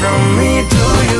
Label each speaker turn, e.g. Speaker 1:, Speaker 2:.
Speaker 1: from me to you.